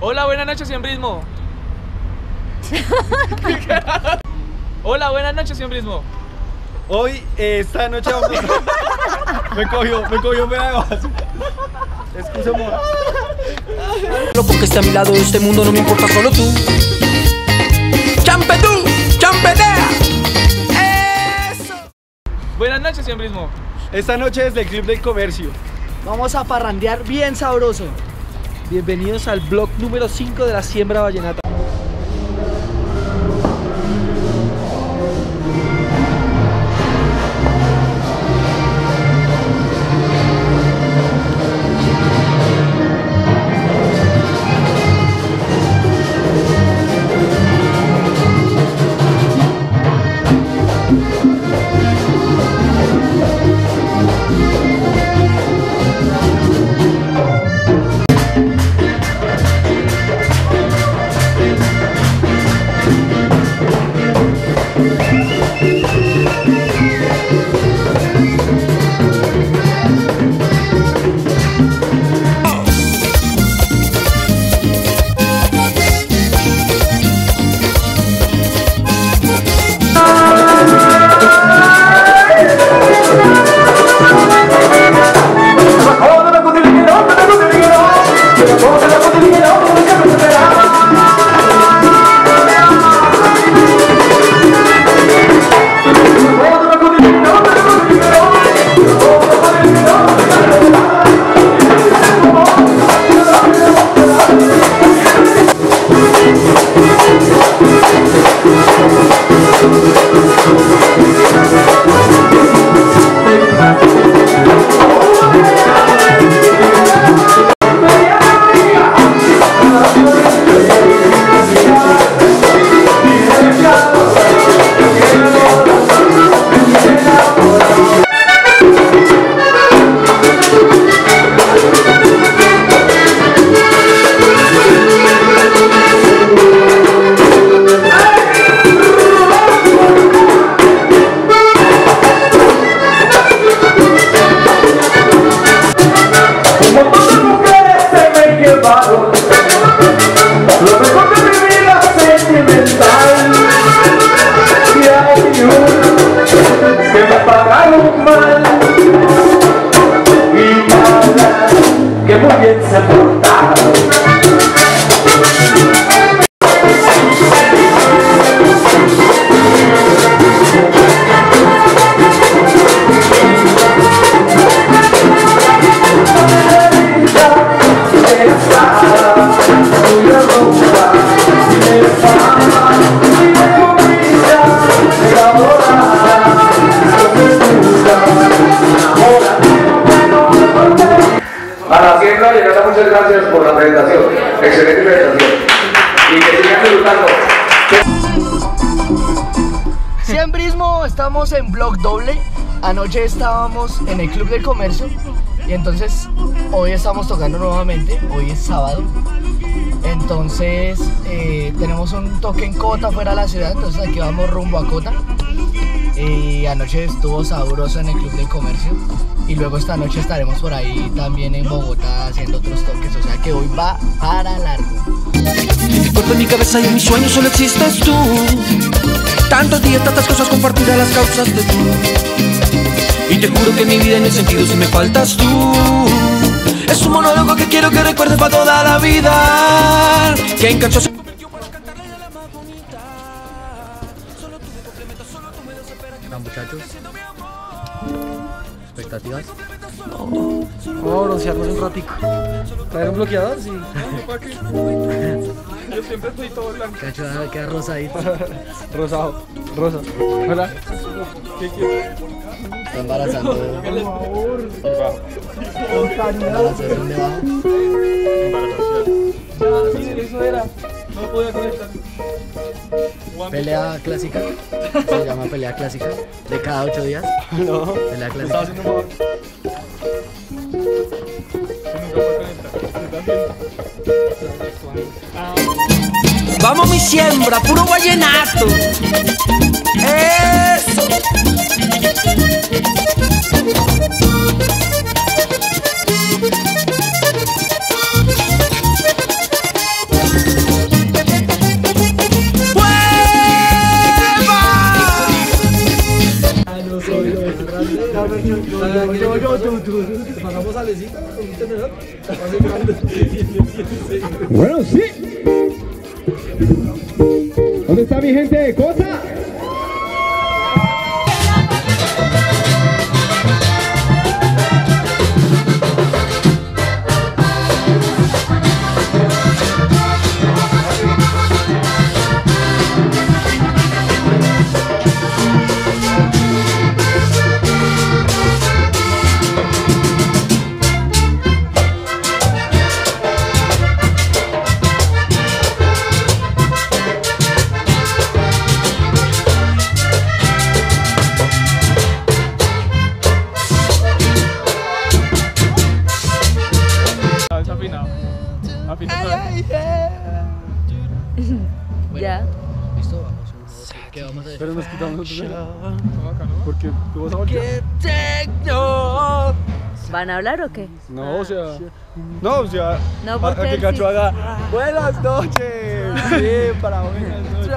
Hola, buenas noches, siembrismo. Hola, buenas noches, siembrismo. Hoy, eh, esta noche vamos Me cogió, me cogió pedazo. Excusa, amor. Porque esté a mi lado este mundo no me importa solo tú. ¡Champetú! ¡Champedea! ¡Eso! Buenas noches, siembrismo. Esta noche desde el Club del Comercio. Vamos a parrandear bien sabroso. Bienvenidos al blog número 5 de la siembra vallenata. A muchas gracias por la presentación. Excelente presentación. Y que sigan disfrutando. Siembrismo, estamos en blog doble. Anoche estábamos en el Club del Comercio y entonces hoy estamos tocando nuevamente. Hoy es sábado. Entonces eh, tenemos un toque en Cota fuera de la ciudad, entonces aquí vamos rumbo a Cota. Y anoche estuvo sabroso en el Club del Comercio. Y luego esta noche estaremos por ahí también en Bogotá haciendo otros toques. O sea que hoy va para largo. En mi cuerpo, en mi cabeza y en mis sueños solo existes tú. Tantos días, tantas cosas compartir a las causas de tú. Y te juro que mi vida en el sentido si me faltas tú. Es un monólogo que quiero que recuerdes para toda la vida. Que en canción me muchachos. ¿Expectativas? Vamos a broncearnos un ratico. ¿Traer un bloqueador? Sí. Yo siempre estoy todo blanco. Cacho, ah, queda rosadito. Rosado. Rosa. Hola. ¿Qué quieres? Está embarazando. Embarazación debajo. Sí, eso era. No podía conectar. Pelea clásica. Se llama pelea clásica. De cada ocho días. No. Pelea Estaba clásica. haciendo un favor. Que nunca puede conectar. ¿Qué estás? Vamos mi siembra, puro vallenato. Eso. Pasamos a grande. Bueno, sí. ¿Dónde está mi gente de cosa? Afinado. Ya. Listo, vamos. ¿Qué vamos a hacer? Pero nos quitamos. Porque tú vas a voltear. ¿Van a hablar o qué? No, o sea. No, o sea. No, a- porque a que Cacho sí. haga. Buenas noches. Sí, para buenas noches.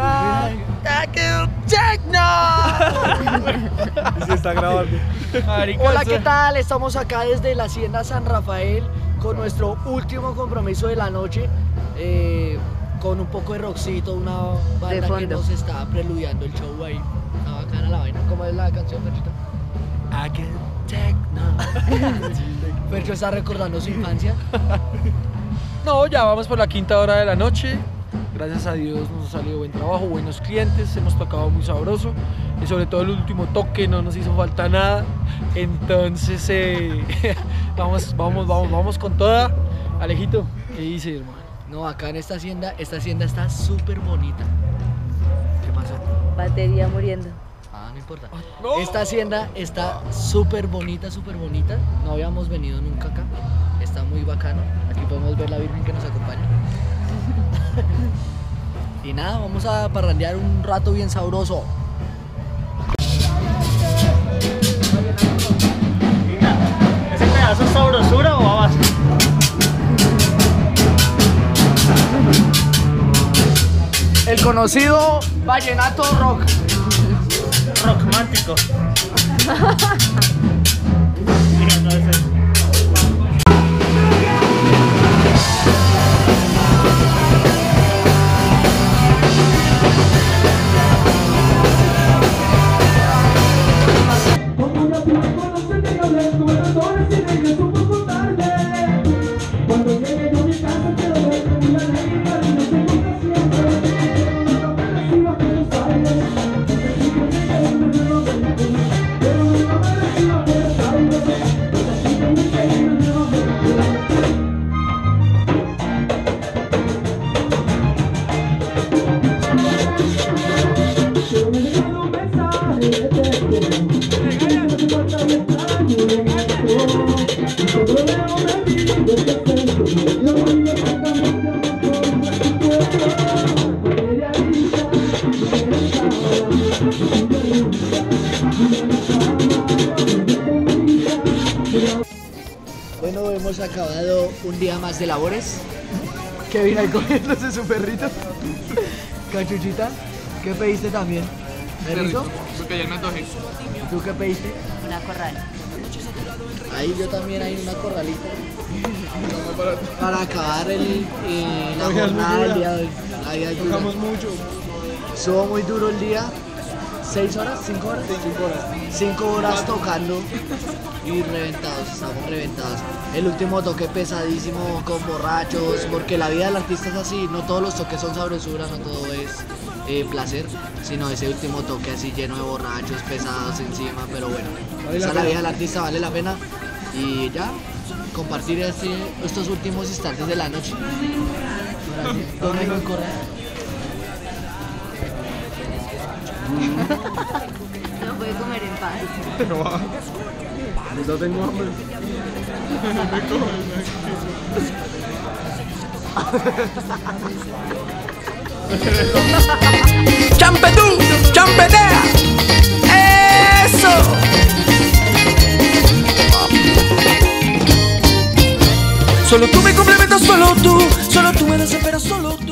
Y se está grabando. Hola, ¿qué tal? Estamos acá desde la Hacienda San Rafael con nuestro último compromiso de la noche. eh, con un poco de rockcito, una banda que nos está preludiando el show ahí. Está bacana la vaina. ¿Cómo es la canción, Perchito? I can take no. Percho está recordando su infancia. No, ya vamos por la quinta hora de la noche. Gracias a Dios nos ha salido buen trabajo, buenos clientes, hemos tocado muy sabroso y sobre todo el último toque no nos hizo falta nada. Entonces, eh, vamos, vamos, vamos, vamos con toda. Alejito, ¿qué dice, hermano? No, acá en esta hacienda, esta hacienda está súper bonita. ¿Qué pasó? Batería muriendo. Ah, no importa. Esta hacienda está súper bonita, súper bonita. No habíamos venido nunca acá. Está muy bacano. Aquí podemos ver la Virgen que nos acompaña. y nada, vamos a parrandear un rato bien sabroso. ¿Ese pedazo es sabrosura o babas? El conocido vallenato rock. Rockmántico. Mira, no es un día más de labores. Kevin ahí cogiéndose su perrito. Cachuchita, ¿qué pediste también? ¿Perrito? Porque ayer me antojé. ¿Tú qué pediste? Una corral. Ahí yo también hay una corralita. Para acabar el, eh, la jornada del día de hoy. Tocamos mucho. Estuvo muy duro el día. ¿Seis horas? ¿Cinco horas? Cinco horas. Cinco horas tocando y reventados, estamos reventados. El último toque pesadísimo con borrachos, porque la vida del artista es así, no todos los toques son sabrosura, no todo es eh, placer, sino ese último toque así lleno de borrachos pesados encima, pero bueno, Vale esa la es la vida del artista, vale la pena. Y ya, compartir este- estos últimos instantes de la noche. Ahora sí, ¿Dónde No puede comer en paz. No va. Yo tengo hambre. ¡Champetú! ¡Champetea! ¡Eso! Solo tú me complementas, solo tú, solo tú me desesperas, solo tú, solo tú me